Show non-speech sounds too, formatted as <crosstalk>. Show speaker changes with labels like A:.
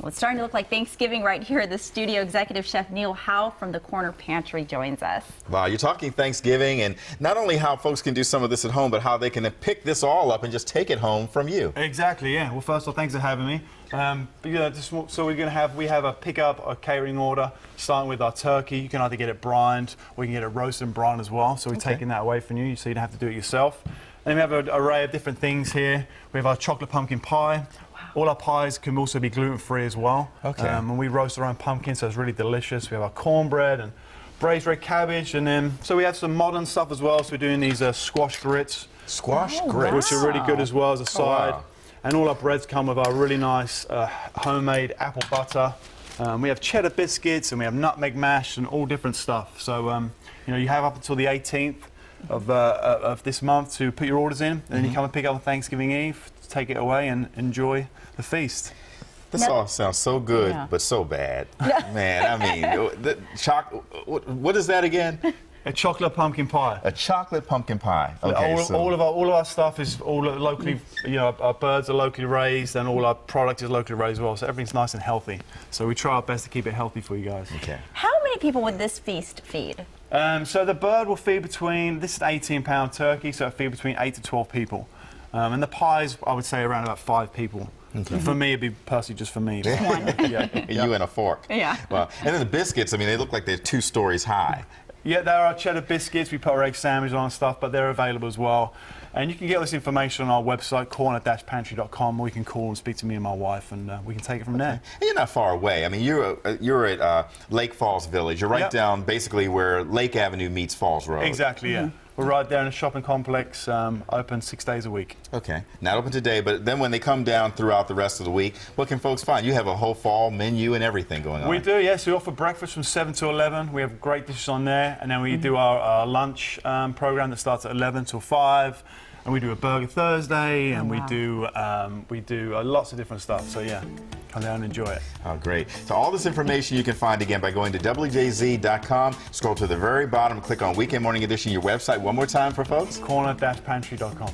A: Well, it's starting to look like Thanksgiving right here the studio. Executive Chef Neil Howe from the Corner Pantry joins us.
B: Wow, you're talking Thanksgiving and not only how folks can do some of this at home, but how they can pick this all up and just take it home from you.
C: Exactly, yeah. Well, first of all, thanks for having me. Um, but yeah, just, so we're going to have, we have a pickup, a catering order, starting with our turkey. You can either get it brined or you can get it roasted and brined as well. So we're
B: Okay.
C: taking that away from you so you don't have to do it yourself. And we have an array of different things here. We have our chocolate pumpkin pie. All our pies can also be gluten-free as well.
B: Okay.
C: Um, and we roast our own pumpkin, so it's really delicious. We have our cornbread and braised red cabbage, and then so we have some modern stuff as well. So we're doing these uh, squash grits,
B: Squash
A: Oh,
B: grits.
C: which are really good as well as a side.
B: wow.
C: And all our breads come with our really nice uh, homemade apple butter. Um, we have cheddar biscuits and we have nutmeg mash and all different stuff. So um, you know you have up until the 18th of, uh, of this month to put your orders in, and then you come and pick up on Thanksgiving Eve, take it away and enjoy the feast.
B: This
A: Now-
B: all sounds so good,
A: Yeah.
B: but so bad. <laughs> Man, I mean, the choc- what, what is that again?
C: A chocolate pumpkin pie.
B: A chocolate pumpkin pie. Okay,
C: all,
B: so
C: all of our all of our stuff is all locally, you know, our birds are locally raised, and all our product is locally raised as well. So everything's nice and healthy. So we try our best to keep it healthy for you guys.
B: okay.
A: How many people would this feast feed?
C: Um, so the bird will feed between this is an 18 pound turkey, so it feed between eight to 12 people, um, and the pies I would say around about five people. For me, it'd be personally just for me. <laughs> but- yeah,
B: You and a fork.
A: Yeah.
B: Well, and then the biscuits. I mean, they look like they're two stories high.
C: Yeah, there are cheddar biscuits. We put our egg sandwich on and stuff, but they're available as well. And you can get all this information on our website, corner-pantry.com, or you can call and speak to me and my wife, and uh, we can take it from there.
B: And you're not far away. I mean, you're uh, you're at uh, Lake Falls Village. You're right
C: Yep.
B: down basically where Lake Avenue meets Falls Road.
C: Exactly, yeah. We're right there in a shopping complex, um, open six days a week.
B: Okay, not open today, but then when they come down throughout the rest of the week, what can folks find? You have a whole fall menu and everything going on.
C: We do, yes. We offer breakfast from 7 to 11. We have great dishes on there. And then we do our, our lunch um, program that starts at 11 till 5. And we do a burger Thursday, and
A: wow.
C: we do um, we do uh, lots of different stuff. So yeah, come down and enjoy it.
B: Oh, great. So all this information you can find again by going to WJZ.com. Scroll to the very bottom, click on Weekend Morning Edition, your website. One more time for folks.
C: Corner-pantry.com.